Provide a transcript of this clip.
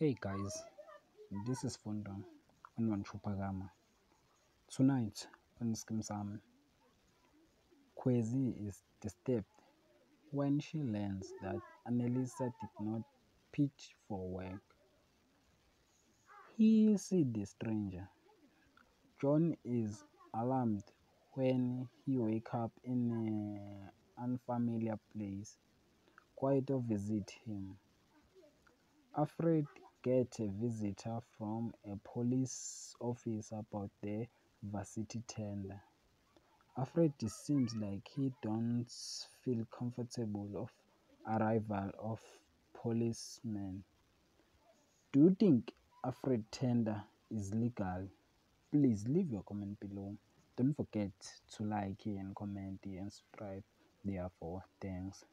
Hey guys, this is Funda on Show Phakama. Tonight on Skeem Saam, Khwezi is disturbed when she learns that Annalisa did not pitch for work. He sees the stranger. John is alarmed when he wakes up in an unfamiliar place. Quieto visit him. Alfred gets a visitor from a police officer about the varsity tender. Alfred seems like he don't feel comfortable of arrival of policemen. Do you think Alfred tender is legal? Please leave your comment below. Don't forget to like and comment and subscribe. Therefore, thanks.